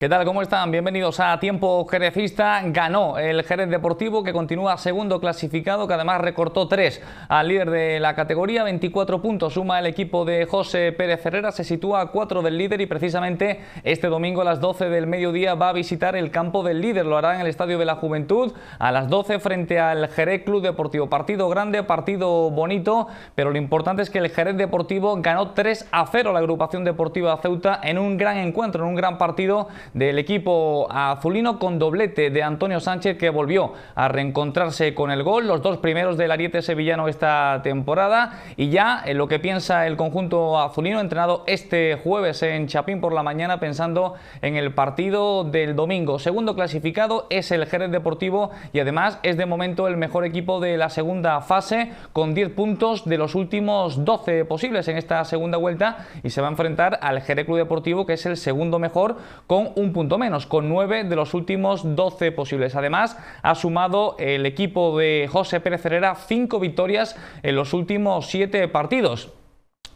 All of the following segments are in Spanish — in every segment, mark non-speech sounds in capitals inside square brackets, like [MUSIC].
¿Qué tal? ¿Cómo están? Bienvenidos a Tiempo Jerezista. Ganó el Jerez Deportivo que continúa segundo clasificado, que además recortó tres al líder de la categoría. 24 puntos suma el equipo de José Pérez Herrera, se sitúa a 4 del líder y precisamente este domingo a las 12 del mediodía va a visitar el campo del líder. Lo hará en el Estadio de la Juventud a las 12 frente al Jerez Club Deportivo. Partido grande, partido bonito, pero lo importante es que el Jerez Deportivo ganó 3 a 0 la agrupación deportiva Ceuta en un gran encuentro, en un gran partido del equipo azulino con doblete de Antonio Sánchez que volvió a reencontrarse con el gol, los dos primeros del ariete sevillano esta temporada. Y ya en lo que piensa el conjunto azulino entrenado este jueves en Chapín por la mañana pensando en el partido del domingo. Segundo clasificado es el Jerez Deportivo y además es de momento el mejor equipo de la segunda fase con 10 puntos de los últimos 12 posibles en esta segunda vuelta. Y se va a enfrentar al Jerez Club Deportivo que es el segundo mejor con un punto menos, con 9 de los últimos 12 posibles. Además, ha sumado el equipo de José Pérez Herrera 5 victorias en los últimos 7 partidos.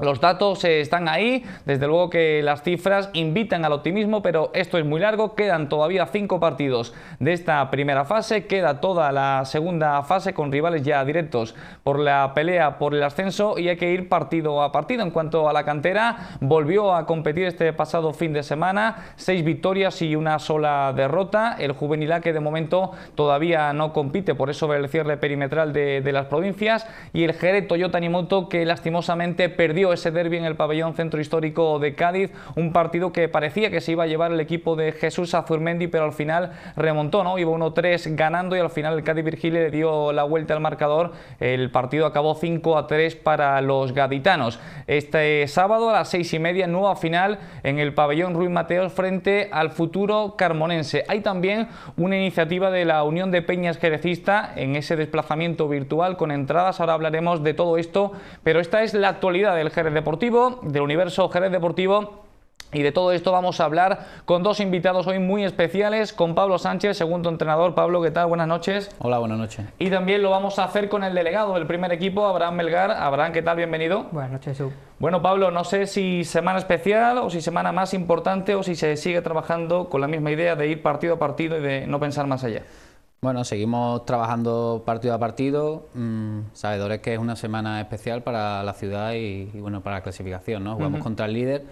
Los datos están ahí, desde luego que las cifras invitan al optimismo, pero esto es muy largo, quedan todavía cinco partidos de esta primera fase, queda toda la segunda fase con rivales ya directos por la pelea por el ascenso y hay que ir partido a partido. En cuanto a la cantera, volvió a competir este pasado fin de semana, seis victorias y una sola derrota. El juvenil que de momento todavía no compite, por eso el cierre perimetral de, de las provincias. Y el Jerez Toyota Nimoto que lastimosamente perdió ese derby en el pabellón centro histórico de Cádiz, un partido que parecía que se iba a llevar el equipo de Jesús Azurmendi, pero al final remontó, ¿no? Iba 1-3 ganando y al final el Cádiz Virgile le dio la vuelta al marcador. El partido acabó 5 a 3 para los gaditanos. Este sábado a las 6 y media, nueva final en el pabellón Ruiz Mateos frente al futuro carmonense. Hay también una iniciativa de la Unión de Peñas Jerecista en ese desplazamiento virtual con entradas. Ahora hablaremos de todo esto, pero esta es la actualidad del Jerez Deportivo, del universo Jerez Deportivo. Y de todo esto vamos a hablar con dos invitados hoy muy especiales, con Pablo Sánchez, segundo entrenador. Pablo, ¿qué tal? Buenas noches. Hola, buenas noches. Y también lo vamos a hacer con el delegado del primer equipo, Abraham Melgar. Abraham, ¿qué tal? Bienvenido. Buenas noches, Jesús. Bueno, Pablo, no sé si semana especial o si semana más importante o si se sigue trabajando con la misma idea de ir partido a partido y de no pensar más allá. Bueno, seguimos trabajando partido a partido, mmm, sabedores que es una semana especial para la ciudad y, y bueno, para la clasificación, ¿no? Jugamos uh -huh. contra el líder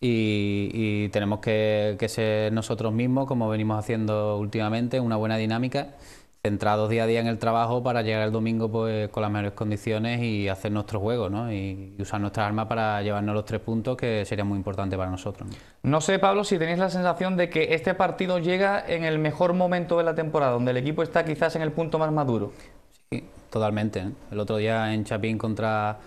y, y tenemos que, que, ser nosotros mismos, como venimos haciendo últimamente, una buena dinámica, centrados día a día en el trabajo para llegar el domingo pues, con las mejores condiciones y hacer nuestro juego, ¿no? Y, usar nuestras armas para llevarnos los tres puntos, que sería muy importante para nosotros. ¿no? no sé, Pablo, si tenéis la sensación de que este partido llega en el mejor momento de la temporada, donde el equipo está quizás en el punto más maduro. Sí, totalmente. ¿eh? El otro día en Chapín contra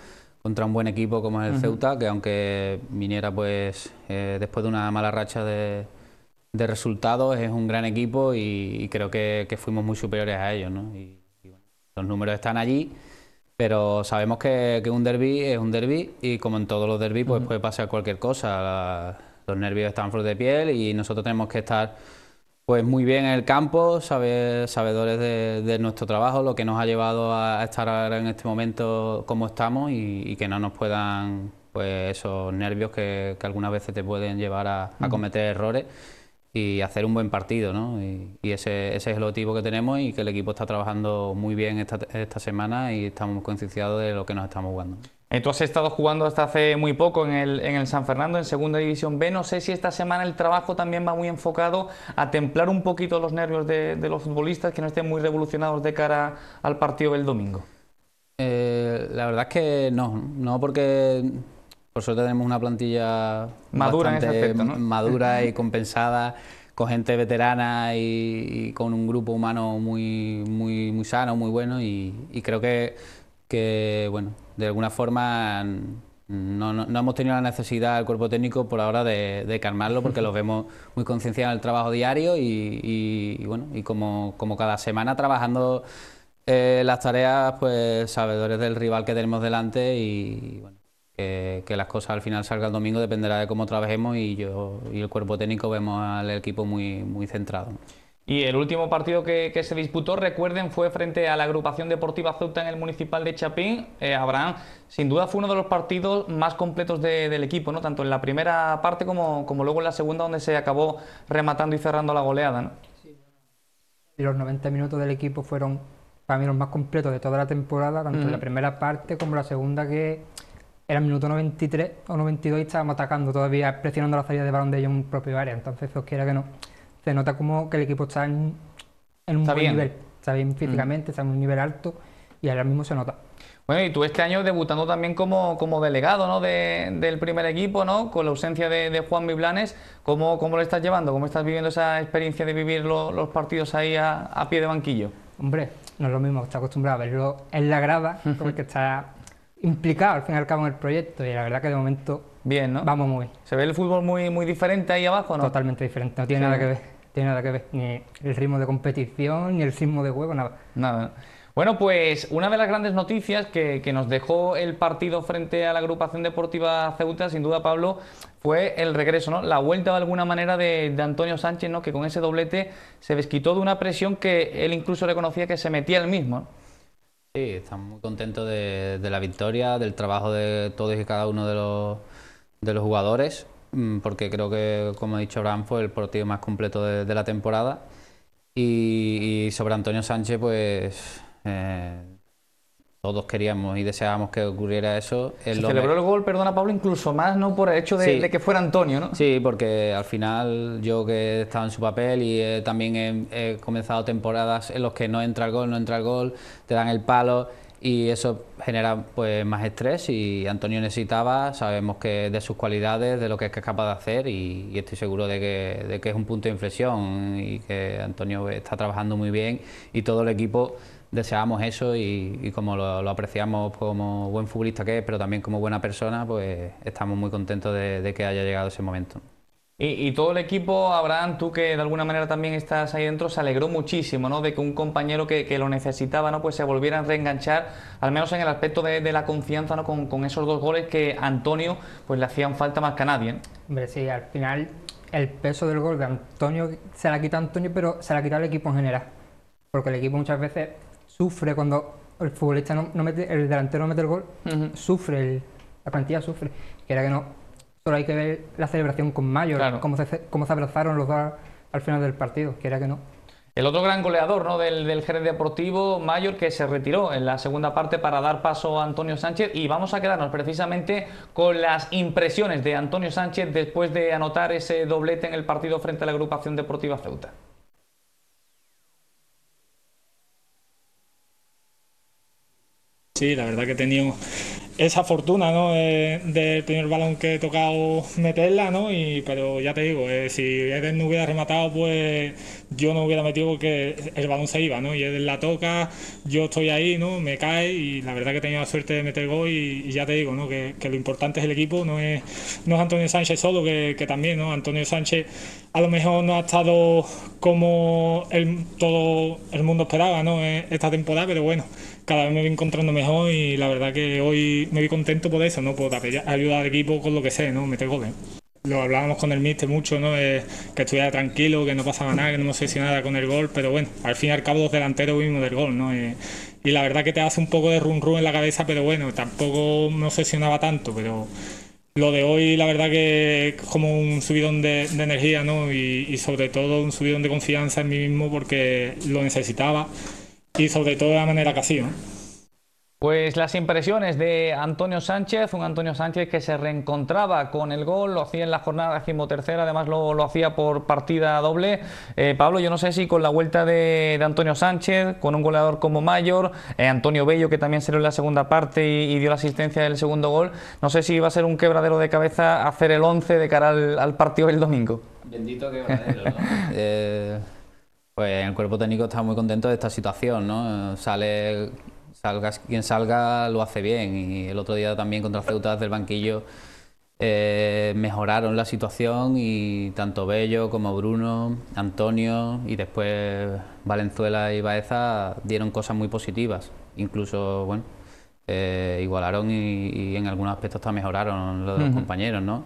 contra un buen equipo como es el uh -huh. Ceuta, que aunque viniera pues eh, después de una mala racha de, de, resultados, es un gran equipo y, y creo que, que, fuimos muy superiores a ellos. ¿no? Y, y bueno, los números están allí, pero sabemos que, que un derby es un derby y como en todos los derbis pues uh -huh. puede pasar cualquier cosa. La, los nervios están flor de piel y nosotros tenemos que estar pues muy bien en el campo, sabe, sabedores de, de, nuestro trabajo, lo que nos ha llevado a estar ahora en este momento como estamos y, y que no nos puedan pues esos nervios que, que, algunas veces te pueden llevar a, a cometer errores y hacer un buen partido, ¿no? Y, y ese, ese, es el objetivo que tenemos y que el equipo está trabajando muy bien esta, esta semana y estamos concienciados de lo que nos estamos jugando. Eh, tú has estado jugando hasta hace muy poco en el, en el, San Fernando, en Segunda División B. No sé si esta semana el trabajo también va muy enfocado a templar un poquito los nervios de, de los futbolistas, que no estén muy revolucionados de cara al partido del domingo. Eh, la verdad es que no, no porque por suerte tenemos una plantilla madura en ese aspecto, ¿no? madura y compensada con gente veterana y, y, con un grupo humano muy, muy, muy sano, muy bueno y, y creo que, que, bueno, de alguna forma no, no, no, hemos tenido la necesidad el cuerpo técnico por ahora de, de calmarlo porque los vemos muy concienciados en el trabajo diario y bueno, y como, como, cada semana trabajando eh, las tareas, pues sabedores del rival que tenemos delante y bueno, que, que, las cosas al final salgan el domingo dependerá de cómo trabajemos y yo y el cuerpo técnico vemos al equipo muy, muy centrado. Y el último partido que, se disputó, recuerden, fue frente a la agrupación deportiva Ceuta en el municipal de Chapín. Eh, Abraham, sin duda fue uno de los partidos más completos del equipo, ¿no? tanto en la primera parte como, como luego en la segunda, donde se acabó rematando y cerrando la goleada. ¿no? Y los 90 minutos del equipo fueron para mí los más completos de toda la temporada, tanto en la primera parte como la segunda, que era el minuto 93 o 92 y estábamos atacando todavía, presionando la salida de balón de ellos en propio área. Entonces, os quiera que no se nota como que el equipo está en, un buen nivel, está bien físicamente, está en un nivel alto y ahora mismo se nota. Bueno, y tú este año debutando también como, como delegado ¿no? del primer equipo, ¿no? con la ausencia de, Juan Miblanes, ¿cómo, ¿cómo lo estás llevando? ¿Cómo estás viviendo esa experiencia de vivir los partidos ahí a, a, pie de banquillo? Hombre, no es lo mismo, está acostumbrado a verlo en la grada, [LAUGHS] porque está implicado al fin y al cabo en el proyecto y la verdad que de momento Bien, ¿no? Vamos muy bien. ¿Se ve el fútbol muy, muy diferente ahí abajo, no? Totalmente diferente, no tiene nada que ver. Tiene nada que ver, ni el ritmo de competición, ni el ritmo de juego, nada. Nada. Bueno, pues una de las grandes noticias que, nos dejó el partido frente a la agrupación deportiva Ceuta, sin duda, Pablo, fue el regreso, ¿no? La vuelta de alguna manera de, Antonio Sánchez, ¿no? Que con ese doblete se desquitó de una presión que él incluso reconocía que se metía él mismo. Sí, estamos muy contentos de, la victoria, del trabajo de todos y cada uno de los de los jugadores, mm, porque creo que, como ha dicho Abraham, fue el partido más completo de, la temporada. Y, sobre Antonio Sánchez, pues eh, todos queríamos y deseábamos que ocurriera eso. Se celebró el gol, perdona Pablo, incluso más no por el hecho de, que fuera Antonio, ¿no? Sí, porque al final yo que he estado en su papel y también he, he comenzado temporadas en los que no entra el gol, no entra el gol, te dan el palo y eso genera pues más estrés y Antonio necesitaba, sabemos que de sus cualidades, de lo que es capaz de hacer y, estoy seguro de que, de que, es un punto de inflexión y que Antonio está trabajando muy bien y todo el equipo deseamos eso y, como lo, apreciamos como buen futbolista que es, pero también como buena persona, pues estamos muy contentos de que haya llegado ese momento. Y, todo el equipo, Abraham, tú que de alguna manera también estás ahí dentro, se alegró muchísimo ¿no? de que un compañero que, lo necesitaba ¿no? pues se volviera a reenganchar, al menos en el aspecto de, la confianza ¿no? con, esos dos goles que Antonio pues le hacían falta más que a nadie. ¿eh? Hombre, sí, al final el peso del gol de Antonio se la quita Antonio, pero se la quita el equipo en general. Porque el equipo muchas veces sufre cuando el futbolista no, mete, el delantero no mete el gol, sufre, la plantilla sufre. Que era que no, Solo hay que ver la celebración con Mayo, cómo, se, se abrazaron los dos al final del partido, que era que no. El otro gran goleador ¿no? del, del Jerez Deportivo, Mayor, que se retiró en la segunda parte para dar paso a Antonio Sánchez. Y vamos a quedarnos precisamente con las impresiones de Antonio Sánchez después de anotar ese doblete en el partido frente a la agrupación deportiva Ceuta. Sí, la verdad que he tenido esa fortuna ¿no? del primer balón que he tocado meterla, ¿no? Y, pero ya te digo, eh, si Eden no hubiera rematado, pues yo no hubiera metido porque el balón se iba, ¿no? Y Eden la toca, yo estoy ahí, ¿no? Me cae y la verdad que he tenido la suerte de meter gol y, ya te digo, ¿no? Que, lo importante es el equipo, no es, no es Antonio Sánchez solo, que, también, ¿no? Antonio Sánchez a lo mejor no ha estado como el, todo el mundo esperaba, ¿no? Esta temporada, pero bueno cada vez me voy encontrando mejor y la verdad que hoy me voy contento por eso, ¿no? Por ayudar al equipo con lo que sé, ¿no? Meter goles. Lo hablábamos con el míster mucho, ¿no? que estuviera tranquilo, que no pasaba nada, que no me obsesionara con el gol, pero bueno, al fin y al cabo los delanteros vimos del gol, ¿no? y la verdad que te hace un poco de run run en la cabeza, pero bueno, tampoco me obsesionaba tanto, pero lo de hoy la verdad que como un subidón de, energía, ¿no? Y, y sobre todo un subidón de confianza en mí mismo porque lo necesitaba y sobre todo de la manera que ha sido. Pues las impresiones de Antonio Sánchez, un Antonio Sánchez que se reencontraba con el gol, lo hacía en la jornada decimotercera, además lo, lo hacía por partida doble. Eh, Pablo, yo no sé si con la vuelta de, Antonio Sánchez, con un goleador como Mayor, eh, Antonio Bello que también salió en la segunda parte y, dio la asistencia del segundo gol, no sé si va a ser un quebradero de cabeza hacer el 11 de cara al, partido del domingo. Bendito quebradero, ¿no? [LAUGHS] Eh, pues el cuerpo técnico está muy contento de esta situación, ¿no? Sale, salga, quien salga lo hace bien y el otro día también contra Ceuta del banquillo eh, mejoraron la situación y tanto Bello como Bruno, Antonio y después Valenzuela y Baeza dieron cosas muy positivas, incluso, bueno, eh, igualaron y, en algunos aspectos también mejoraron los, compañeros, ¿no?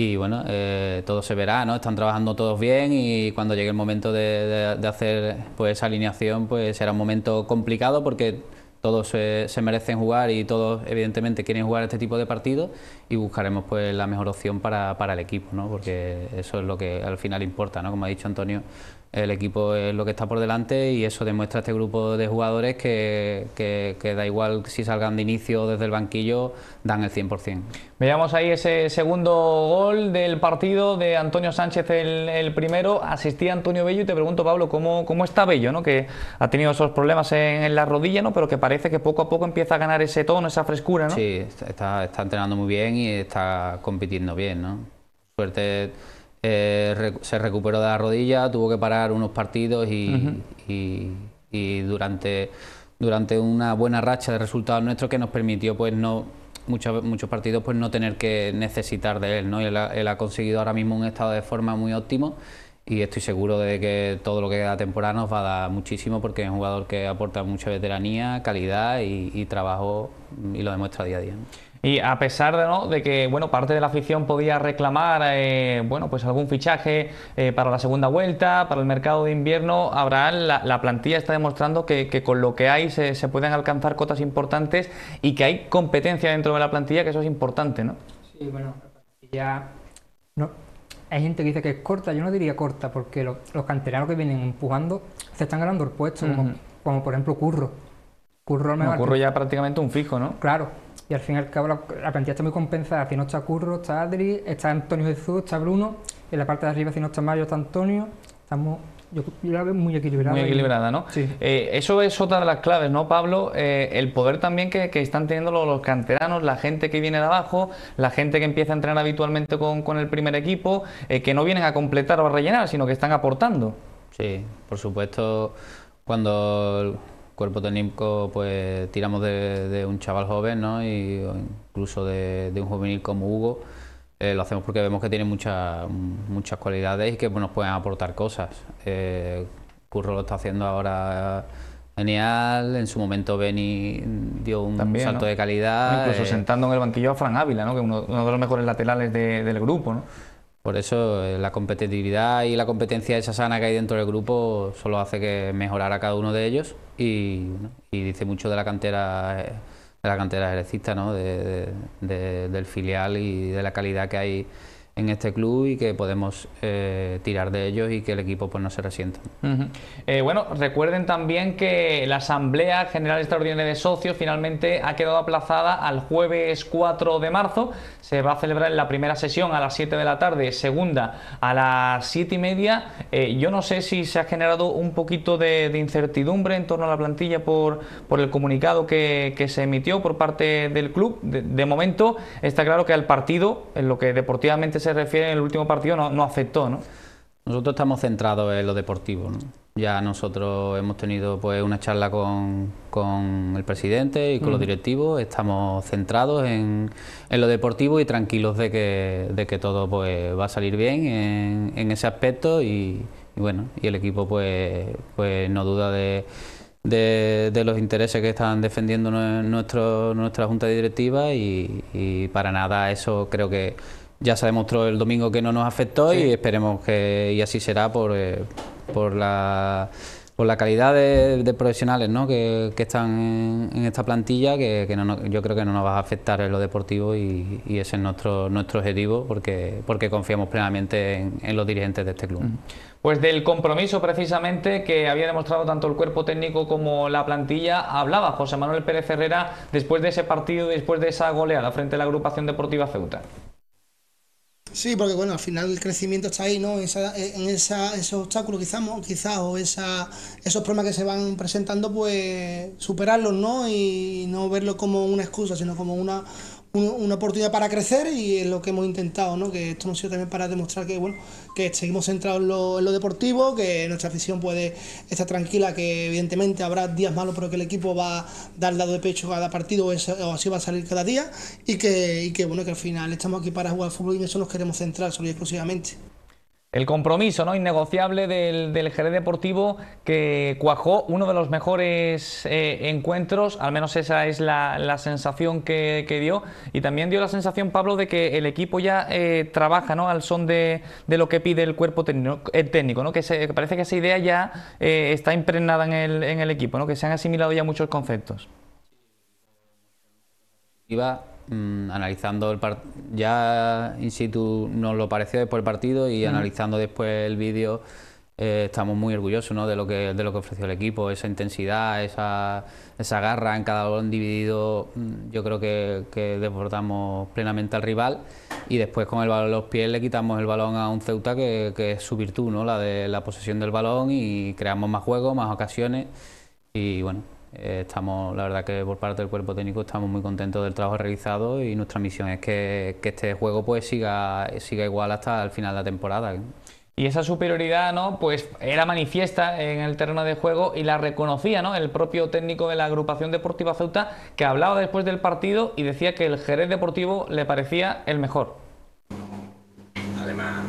Y bueno, eh, todo se verá, ¿no? Están trabajando todos bien y cuando llegue el momento de, hacer pues esa alineación, pues será un momento complicado porque todos se, merecen jugar y todos evidentemente quieren jugar este tipo de partidos y buscaremos pues la mejor opción para, para el equipo, ¿no? Porque eso es lo que al final importa, ¿no? Como ha dicho Antonio, el equipo es lo que está por delante y eso demuestra este grupo de jugadores que, que, da igual si salgan de inicio o desde el banquillo, dan el 100%. Veamos ahí ese segundo gol del partido de Antonio Sánchez, el, primero. Asistía Antonio Bello y te pregunto, Pablo, ¿cómo, cómo está Bello? ¿no? Que ha tenido esos problemas en, la rodilla, ¿no? pero que parece que poco a poco empieza a ganar ese tono, esa frescura. ¿no? Sí, está, está entrenando muy bien y está compitiendo bien. ¿no? Suerte eh, se recuperó de la rodilla, tuvo que parar unos partidos y, durante, durante una buena racha de resultados nuestros que nos permitió pues no muchos, muchos partidos pues no tener que necesitar de él. ¿no? Él, ha, conseguido ahora mismo un estado de forma muy óptimo y estoy seguro de que todo lo que queda temporada nos va a dar muchísimo porque es un jugador que aporta mucha veteranía, calidad y, trabajo y lo demuestra día a día. Y a pesar de, ¿no? de que bueno, parte de la afición podía reclamar eh, bueno, pues algún fichaje eh, para la segunda vuelta, para el mercado de invierno, Abraham, la, plantilla está demostrando que, con lo que hay se, pueden alcanzar cotas importantes y que hay competencia dentro de la plantilla, que eso es importante, ¿no? Sí, bueno, ya no, hay gente que dice que es corta, yo no diría corta, porque los, canteranos que vienen empujando se están ganando el puesto, como, por ejemplo Curro. Curro, no, Curro ya prácticamente un fijo, ¿no? Claro, y al fin y al cabo la, plantilla está muy compensada. Si no está Curro, está Adri, está Antonio Jesús, está Bruno. En la parte de arriba, si no está Mario, está Antonio. Estamos yo, la veo muy equilibrada. Muy equilibrada, ¿no? Sí. Eh, eso es otra de las claves, ¿no, Pablo? Eh, el poder también que, están teniendo los, canteranos, la gente que viene de abajo, la gente que empieza a entrenar habitualmente con, el primer equipo, eh, que no vienen a completar o a rellenar, sino que están aportando. Sí, por supuesto, cuando cuerpo técnico pues tiramos de, un chaval joven ¿no? y incluso de, un juvenil como Hugo. Eh, lo hacemos porque vemos que tiene muchas muchas cualidades y que pues, nos pueden aportar cosas. Eh, Curro lo está haciendo ahora genial, en su momento Beni dio un salto de calidad. Incluso eh, sentando en el banquillo a Fran Ávila, ¿no? que uno, uno de los mejores laterales del grupo. ¿no? Por eso eh, la competitividad y la competencia esa sana que hay dentro del grupo solo hace que mejorar a cada uno de ellos y, dice mucho de la cantera de la cantera ¿no? del filial y de la calidad que hay en este club y que podemos eh, tirar de ellos y que el equipo pues no se resienta. Eh, bueno, recuerden también que la Asamblea General Extraordinaria de Socios finalmente ha quedado aplazada al jueves 4 de marzo. Se va a celebrar la primera sesión a las 7 de la tarde, segunda a las 7 y media. Eh, yo no sé si se ha generado un poquito de, incertidumbre en torno a la plantilla por, por el comunicado que, se emitió por parte del club. De, de momento está claro que al partido, en lo que deportivamente se refiere en el último partido no, no afectó, ¿no? Nosotros estamos centrados en lo deportivo. Ya nosotros hemos tenido pues una charla con, con el presidente y con los directivos. Estamos centrados en, en, lo deportivo y tranquilos de que, de que todo pues va a salir bien en, en ese aspecto y, bueno y el equipo pues pues no duda de, de, de, los intereses que están defendiendo nuestro, nuestra junta directiva y, y para nada eso creo que ya se demostró el domingo que no nos afectó y esperemos que y así será por, eh, por la por la calidad de, profesionales ¿no? que, están en, esta plantilla, que, yo creo que no nos va a afectar en lo deportivo y, ese es nuestro, nuestro objetivo porque, porque confiamos plenamente en, los dirigentes de este club. Pues del compromiso precisamente que había demostrado tanto el cuerpo técnico como la plantilla, hablaba José Manuel Pérez Herrera después de ese partido, después de esa goleada frente a la agrupación deportiva Ceuta. Sí, porque bueno, al final el crecimiento está ahí, ¿no? en esa, esos obstáculos quizás, quizás o esa, esos problemas que se van presentando, pues superarlos, ¿no? Y no verlo como una excusa, sino como una, una oportunidad para crecer y es lo que hemos intentado, ¿no? que esto nos sirve también para demostrar que bueno que seguimos centrados en lo, deportivo, que nuestra afición puede estar tranquila, que evidentemente habrá días malos, pero que el equipo va a dar lado de pecho cada partido o, así va a salir cada día y que, y que bueno que al final estamos aquí para jugar fútbol y en eso nos queremos centrar solo y exclusivamente. El compromiso ¿no? innegociable del, del Jerez Deportivo que cuajó uno de los mejores eh, encuentros, al menos esa es la, sensación que, que, dio. Y también dio la sensación, Pablo, de que el equipo ya eh, trabaja ¿no? al son de, de, lo que pide el cuerpo técnico, el técnico ¿no? que, se, parece que esa idea ya eh, está impregnada en el, en el equipo, ¿no? que se han asimilado ya muchos conceptos. Iba mmm, analizando el partido, ya in situ nos lo pareció después del partido y mm. analizando después el vídeo eh, estamos muy orgullosos ¿no? de, lo que, de lo que ofreció el equipo, esa intensidad, esa, esa garra en cada balón dividido, mm, yo creo que, que desbordamos plenamente al rival y después con el balón en los pies le quitamos el balón a un Ceuta que, que es su virtud, ¿no? la de la posesión del balón y creamos más juegos, más ocasiones y bueno, eh, estamos, la verdad que por parte del cuerpo técnico estamos muy contentos del trabajo realizado y nuestra misión es que, que este juego pues siga, siga igual hasta el final de la temporada. Y esa superioridad, ¿no? Pues era manifiesta en el terreno de juego y la reconocía, ¿no? El propio técnico de la agrupación deportiva Ceuta que hablaba después del partido y decía que el Jerez Deportivo le parecía el mejor. Además,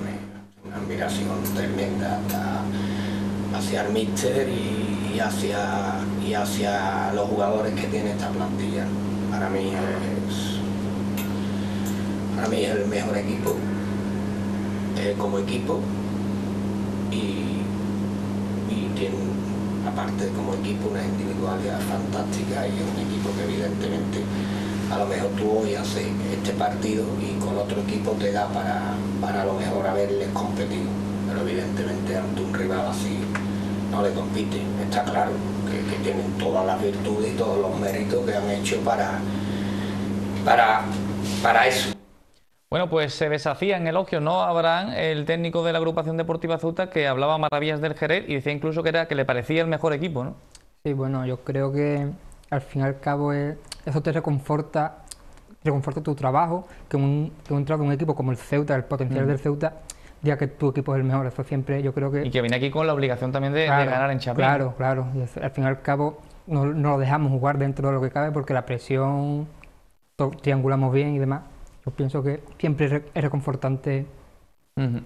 una admiración tremenda hacia el míster y, y, hacia, y hacia los jugadores que tiene esta plantilla. Para mí es, para mí es el mejor equipo eh, como equipo y, tiene aparte como equipo una individualidad fantástica y un equipo que evidentemente a lo mejor tú hoy haces este partido y con otro equipo te da para, para a lo mejor haberles competido pero evidentemente ante un rival así no le compiten, está claro que, que, tienen todas las virtudes y todos los méritos que han hecho para, para, para eso. Bueno, pues se deshacía en elogios, ¿no? Abraham, el técnico de la agrupación deportiva Ceuta, que hablaba maravillas del Jerez y decía incluso que era que le parecía el mejor equipo, ¿no? Sí, bueno, yo creo que al fin y al cabo es, eso te reconforta, reconforta tu trabajo, que un, que un, un equipo como el Ceuta, el potencial mm. del Ceuta, ya que tu equipo es el mejor, eso siempre yo creo que... Y que viene aquí con la obligación también de, claro, de ganar en Champions. Claro, claro, y al fin y al cabo no, no, lo dejamos jugar dentro de lo que cabe porque la presión, triangulamos bien y demás. Yo pienso que siempre es reconfortante. Uh -huh.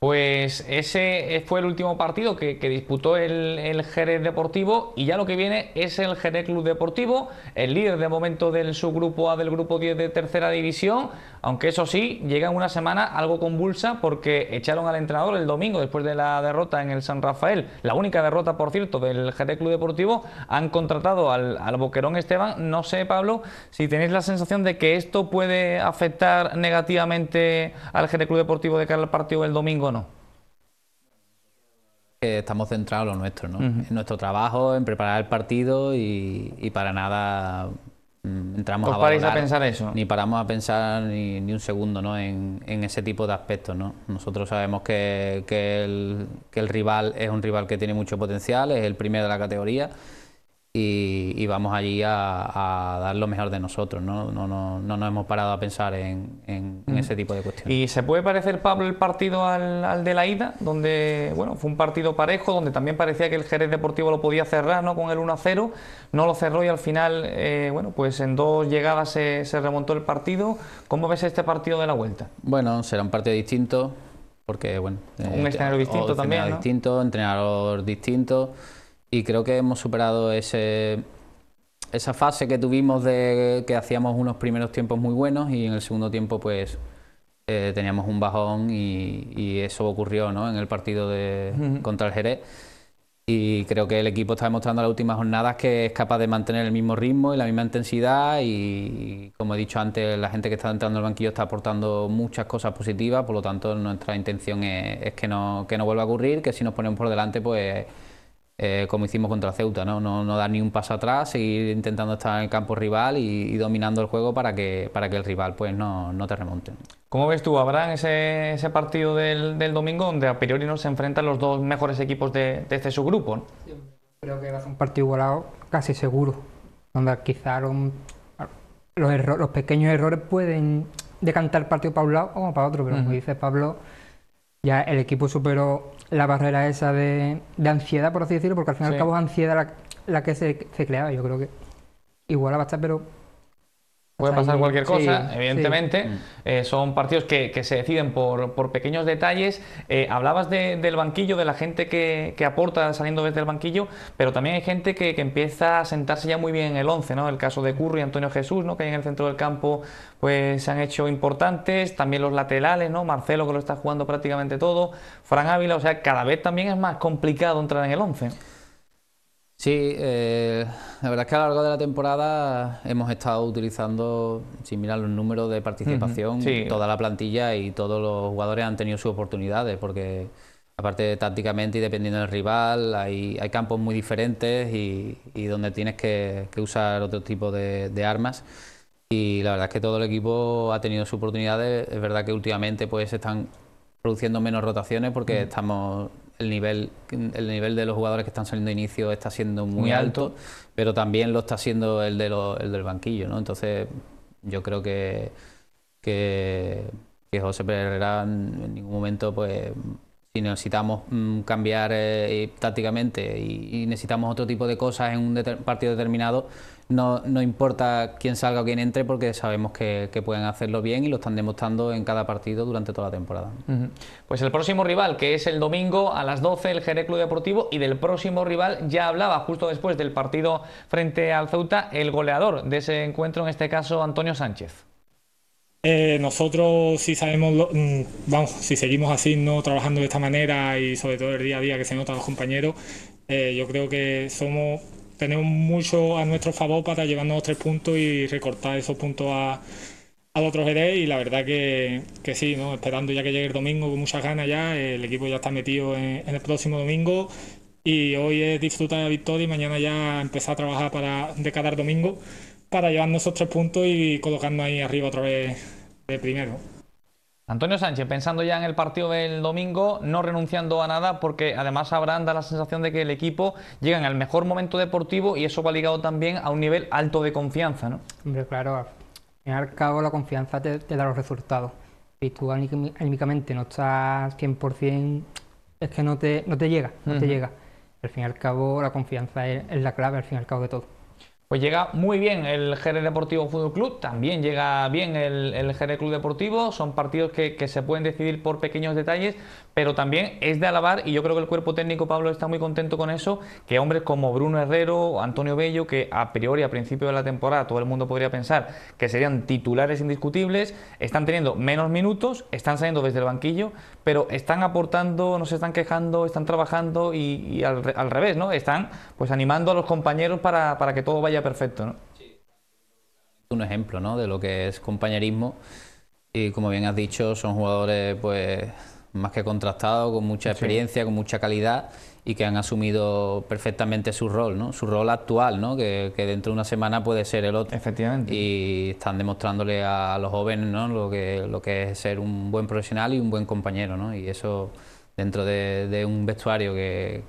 Pues ese fue el último partido que, disputó el, Jerez Deportivo y ya lo que viene es el Jerez Club Deportivo, el líder de momento del subgrupo A del grupo 10 de tercera división, aunque eso sí, llega una semana algo convulsa porque echaron al entrenador el domingo después de la derrota en el San Rafael, la única derrota por cierto del Jerez Club Deportivo, han contratado al, al Boquerón Esteban, no sé Pablo, si tenéis la sensación de que esto puede afectar negativamente al Jerez Club Deportivo de cara al partido del domingo no? Estamos centrados en lo nuestro, ¿no? Uh -huh. en nuestro trabajo, en preparar el partido y, y para nada mmm, entramos ¿Os a valorar, a pensar eso? Ni paramos a pensar ni, ni un segundo ¿no? en, en, ese tipo de aspectos. ¿no? Nosotros sabemos que, que, el, que el rival es un rival que tiene mucho potencial, es el primero de la categoría y, y, vamos allí a, a, dar lo mejor de nosotros. ¿no? No, no, no nos hemos parado a pensar en, en, en, ese tipo de cuestiones. ¿Y se puede parecer, Pablo, el partido al, al, de la ida? Donde bueno, fue un partido parejo, donde también parecía que el Jerez Deportivo lo podía cerrar ¿no? con el 1-0. No lo cerró y al final, eh, bueno, pues en dos llegadas se, se remontó el partido. ¿Cómo ves este partido de la vuelta? Bueno, será un partido distinto porque bueno un eh, escenario distinto también ¿no? distinto entrenador distinto y creo que hemos superado ese, esa fase que tuvimos de que hacíamos unos primeros tiempos muy buenos y en el segundo tiempo pues eh, teníamos un bajón y, y, eso ocurrió ¿no? en el partido de, uh -huh. contra el Jerez y creo que el equipo está demostrando en las últimas jornadas que es capaz de mantener el mismo ritmo y la misma intensidad y como he dicho antes la gente que está entrando al banquillo está aportando muchas cosas positivas por lo tanto nuestra intención es, es que, no, que no vuelva a ocurrir que si nos ponemos por delante pues eh, como hicimos contra Ceuta, ¿no? No, no dar ni un paso atrás, seguir intentando estar en el campo rival y, y dominando el juego para que, para que el rival pues no, no te remonte. ¿Cómo ves tú, Abraham, ese, ese partido del, del, domingo donde a priori no se enfrentan los dos mejores equipos de, de este subgrupo? ¿no? Creo que va a ser un partido igualado casi seguro, donde quizá los, los, error, los pequeños errores pueden decantar el partido para un lado o para otro, pero uh -huh. como dice Pablo, ya el equipo superó la barrera esa de, de, ansiedad, por así decirlo, porque al fin y sí. al cabo es ansiedad la, la que se, se, creaba. Yo creo que igual va a estar, pero Puede Ahí- pasar cualquier cosa, sí. evidentemente. Mm. Eh, son partidos que, que se deciden por, por pequeños detalles. Eh, hablabas de- del banquillo, de la gente que, que aporta saliendo desde el banquillo, pero también hay gente que, que empieza a sentarse ya muy bien en el 11, ¿no? El caso de Curry y Antonio Jesús, ¿no? Que ahí en el centro del campo pues se han hecho importantes. También los laterales, ¿no? Marcelo que lo está jugando prácticamente todo. Fran Ávila, o sea, cada vez también es más complicado entrar en el 11. Sí, eh, la verdad es que a lo largo de la temporada hemos estado utilizando, sin mirar los números de participación, sí. toda la plantilla y todos los jugadores han tenido sus oportunidades, porque aparte tácticamente y dependiendo del rival, hay, hay campos muy diferentes y, y donde tienes que, que usar otro tipo de, de armas. Y la verdad es que todo el equipo ha tenido sus oportunidades. Es verdad que últimamente pues se están produciendo menos rotaciones porque estamos el nivel el nivel de los jugadores que están saliendo de inicio está siendo muy, Muy alto, alto. pero también lo está haciendo el de lo- el del banquillo, ¿no? Entonces yo creo que que, que José en en ningún momento pues si necesitamos mm, cambiar eh, y tácticamente y, necesitamos otro tipo de cosas en un partido determinado, no, no importa quién salga o quién entre porque sabemos que, pueden hacerlo bien y lo están demostrando en cada partido durante toda la temporada. Pues el próximo rival, que es el domingo a las 12, el Jerez Deportivo, y del próximo rival ya hablaba justo después del partido frente al Ceuta, el goleador de ese encuentro, en este caso Antonio Sánchez. Eh, nosotros si sabemos, lo- mm, vamos, si seguimos así, no trabajando de esta manera y sobre todo el día a día que se nota a los compañeros, eh, yo creo que somos tenemos mucho a nuestro favor para llevarnos los tres puntos y recortar esos puntos a, al otro Jerez. Y la verdad que, que sí, ¿no? esperando ya que llegue el domingo con muchas ganas ya, el equipo ya está metido en, el próximo domingo. Y hoy es disfrutar la victoria y mañana ya empezar a trabajar para de domingo para llevarnos esos tres puntos y colocarnos ahí arriba otra vez de primero. Antonio Sánchez, pensando ya en el partido del domingo, no renunciando a nada, porque además Abraham da la sensación de que el equipo llega en el mejor momento deportivo y eso va ligado también a un nivel alto de confianza, ¿no? Hombre, claro, al fin y al cabo la confianza te, te da los resultados. Si tú aními- anímicamente no estás 100%, es que no te, no te llega, no te llega. Al fin y al cabo la confianza es, es la clave, al fin y al cabo de todo. Pues llega muy bien el Jerez Deportivo Fútbol Club, también llega bien el, el Club Deportivo, son partidos que se pueden decidir por pequeños detalles, pero también es de alabar, y yo creo que el cuerpo técnico Pablo está muy contento con eso, que hombres como Bruno Herrero Antonio Bello, que a priori a principio de la temporada todo el mundo podría pensar que serían titulares indiscutibles, están teniendo menos minutos, están saliendo desde el banquillo, pero están aportando, no se están quejando, están trabajando y, al, re- al revés, ¿no? Están pues animando a los compañeros para, para que todo vaya perfecto, ¿no? un ejemplo ¿no? de lo que es compañerismo y como bien has dicho son jugadores pues más que contrastados con mucha experiencia con mucha calidad y que han asumido perfectamente su rol ¿no? su rol actual ¿no? que, que dentro de una semana puede ser el otro Efectivamente. y están demostrándole a los jóvenes ¿no? lo que lo que es ser un buen profesional y un buen compañero ¿no? y eso dentro de, de un vestuario que,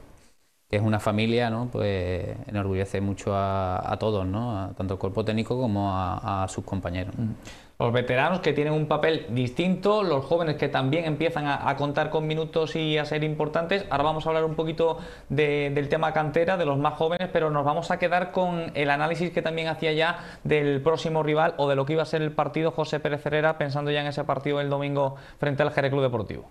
que es una familia, ¿no? pues enorgullece mucho a, a todos, ¿no? A tanto al cuerpo técnico como a, a sus compañeros. Los veteranos que tienen un papel distinto, los jóvenes que también empiezan a, contar con minutos y a ser importantes. Ahora vamos a hablar un poquito de- del tema cantera, de los más jóvenes, pero nos vamos a quedar con el análisis que también hacía ya del próximo rival o de lo que iba a ser el partido José Pérez Herrera, pensando ya en ese partido del domingo frente al Jerez Club Deportivo.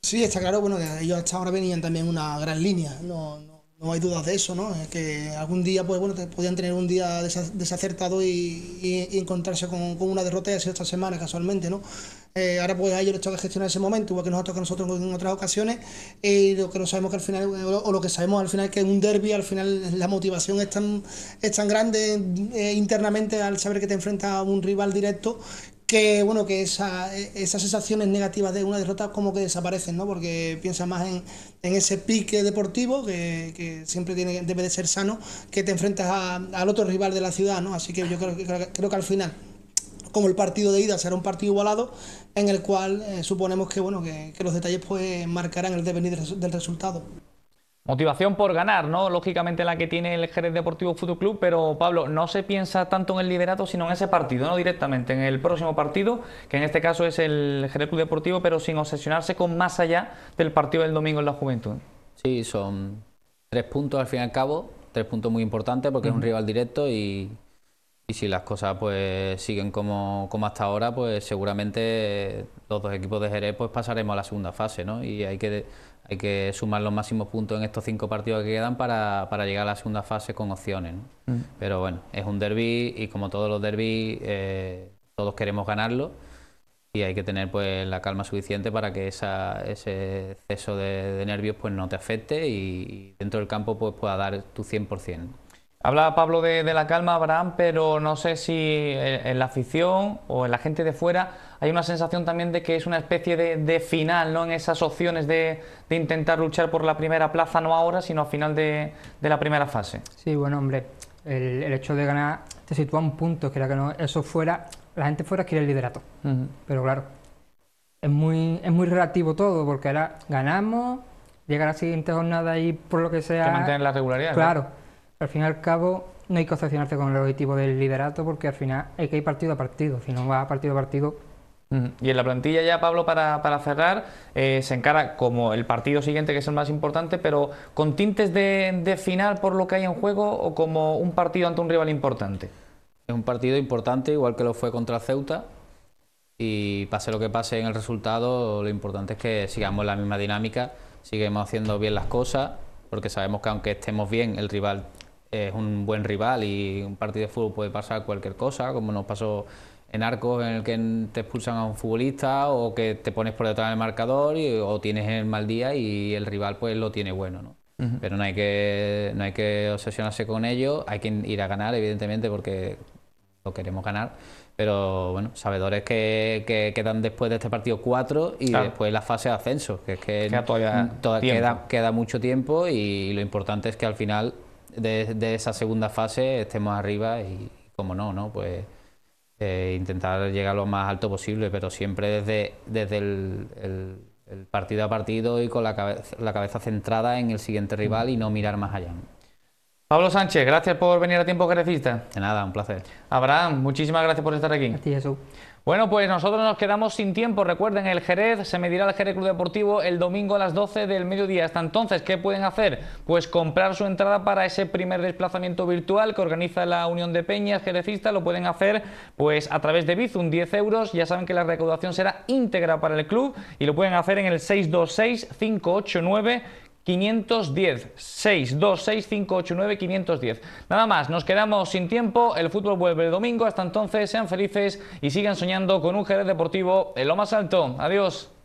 Sí, está claro, bueno, ellos hasta ahora venían también una gran línea, no, no hay dudas de eso, ¿no? Es que algún día, pues bueno, te- podían tener un día desa- desacertado y, encontrarse con, una derrota y sido esta semana casualmente, ¿no? Eh, ahora pues a ellos les toca gestionar ese momento, igual que nos ha tocado a nosotros en otras ocasiones, y lo que no sabemos que al final, o o lo que sabemos al final que en un derby, al final la motivación es tan, es tan grande eh, internamente al saber que te enfrentas a un rival directo que bueno que esa- esas sensaciones negativas de una derrota como que desaparecen no porque piensas más en, en ese pique deportivo que, siempre tiene debe de ser sano que te enfrentas a- al otro rival de la ciudad no así que yo creo creo, creo que al final como el partido de ida será un partido igualado en el cual eh, suponemos que bueno que, los detalles pues marcarán el devenir del resultado Motivación por ganar, ¿no? Lógicamente la que tiene el Jerez Deportivo Fútbol Club, pero Pablo, no se piensa tanto en el liderato, sino en ese partido, no directamente, en el próximo partido, que en este caso es el Jerez Club Deportivo, pero sin obsesionarse con más allá del partido del domingo en la Juventud. Sí, son tres puntos al fin y al cabo, tres puntos muy importantes porque es un rival directo y, y si las cosas pues siguen como, como hasta ahora, pues seguramente los dos equipos de Jerez pues pasaremos a la segunda fase, ¿no? Y hay que, hay que sumar los máximos puntos en estos cinco partidos que quedan para, para llegar a la segunda fase con opciones. ¿no? Mm. Pero bueno, es un derby y como todos los derbis, eh, todos queremos ganarlo y hay que tener pues la calma suficiente para que esa, ese exceso de, nervios pues no te afecte y, dentro del campo pues pueda dar tu 100%. Habla Pablo de, la calma, Abraham, pero no sé si en, la afición o en la gente de fuera hay una sensación también de que es una especie de, final, ¿no? En esas opciones de, intentar luchar por la primera plaza, no ahora, sino al final de, la primera fase. Sí, bueno, hombre, el, hecho de ganar te sitúa un punto, que era que no, eso fuera, la gente fuera quiere el liderato. Pero claro, es muy, es muy relativo todo, porque ahora ganamos, llega la siguiente jornada y por lo que sea... Que mantener la regularidad. Claro al fin y al cabo no hay que obsesionarse con el objetivo del liderato porque al final hay que ir partido a partido, si no va partido a partido y en la plantilla ya, Pablo, para, para cerrar, eh, se encara como el partido siguiente, que es el más importante, pero con tintes de, de, final por lo que hay en juego o como un partido ante un rival importante. Es un partido importante, igual que lo fue contra Ceuta, y pase lo que pase en el resultado, lo importante es que sigamos la misma dinámica, sigamos haciendo bien las cosas, porque sabemos que aunque estemos bien, el rival es un buen rival y un partido de fútbol puede pasar cualquier cosa, como nos pasó en Arcos en el que te expulsan a un futbolista o que te pones por detrás del marcador y, o tienes el mal día y el rival pues lo tiene bueno, ¿no? Pero no hay que no hay que obsesionarse con ello, hay que ir a ganar evidentemente porque lo queremos ganar, pero bueno, sabedores que, quedan después de este partido cuatro y después la fase de ascenso, que es que queda, todavía queda, mucho tiempo y lo importante es que al final de, esa segunda fase estemos arriba y, como no, ¿no? Pues eh, intentar llegar lo más alto posible, pero siempre desde, desde el, partido a partido y con la cabeza, la cabeza centrada en el siguiente rival y no mirar más allá. Pablo Sánchez, gracias por venir a tiempo que necesita. De nada, un placer. Abraham, muchísimas gracias por estar aquí. A ti, Jesús. Bueno, pues nosotros nos quedamos sin tiempo. Recuerden, el Jerez se medirá el Jerez Club Deportivo el domingo a las 12 del mediodía. Hasta entonces, ¿qué pueden hacer? Pues comprar su entrada para ese primer desplazamiento virtual que organiza la Unión de Peñas Jerezista. Lo pueden hacer pues a través de Bizum, 10 euros. Ya saben que la recaudación será íntegra para el club y lo pueden hacer en el 626 589 510 626 589 510. Nada más, nos quedamos sin tiempo, el fútbol vuelve el domingo, hasta entonces sean felices y sigan soñando con un Jerez deportivo en lo más alto. Adiós.